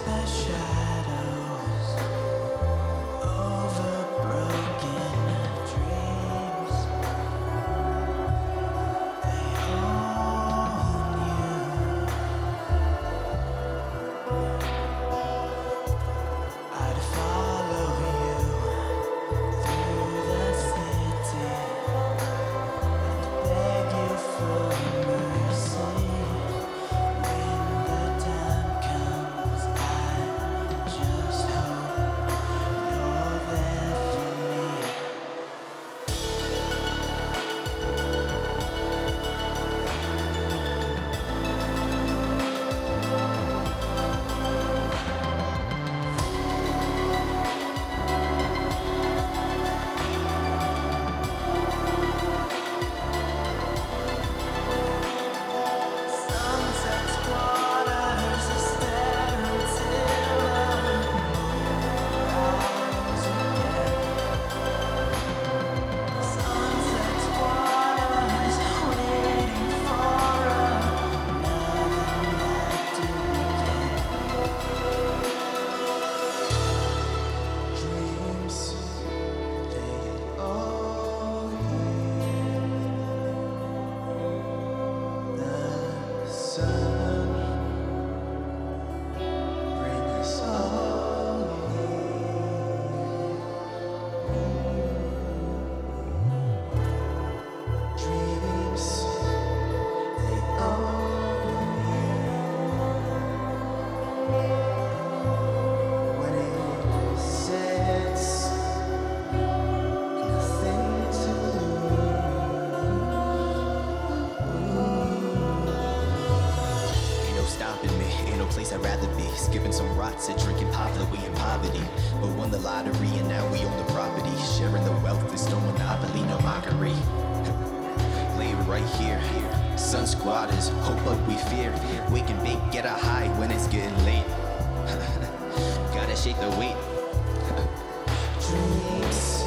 the shine. Skipping some rots and drinking Pablo, we in poverty. But won the lottery and now we own the property. Sharing the wealth, there's no monopoly, no mockery. Lay it right here. Sun squatters, hope but we fear. Wake and bake, get a high when it's getting late. Gotta shake the weight. Dreams.